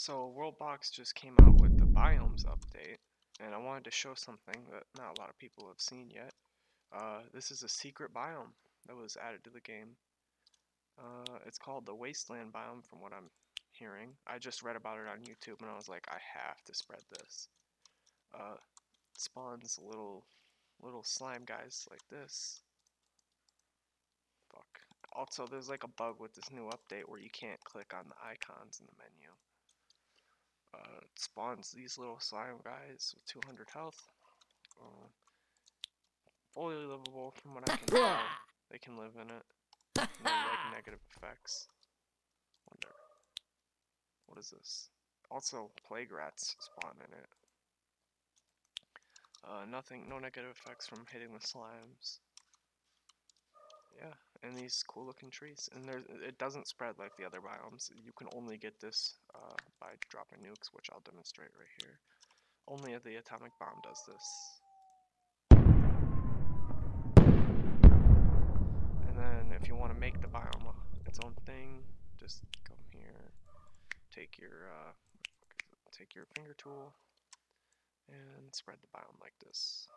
So Worldbox just came out with the biomes update, and I wanted to show something that not a lot of people have seen yet. Uh, this is a secret biome that was added to the game. Uh, it's called the Wasteland biome from what I'm hearing. I just read about it on YouTube and I was like, I have to spread this. Uh, spawns little little slime guys like this. Fuck. Also, there's like a bug with this new update where you can't click on the icons in the menu. Uh, it spawns these little slime guys with 200 health. Uh, fully livable from what I can tell. They can live in it. No like negative effects. Wonder. What is this? Also, plague rats spawn in it. Uh, nothing, no negative effects from hitting the slimes. And these cool looking trees. And there's, it doesn't spread like the other biomes. You can only get this uh, by dropping nukes, which I'll demonstrate right here. Only the atomic bomb does this. And then if you want to make the biome its own thing, just come here, take your uh, take your finger tool, and spread the biome like this.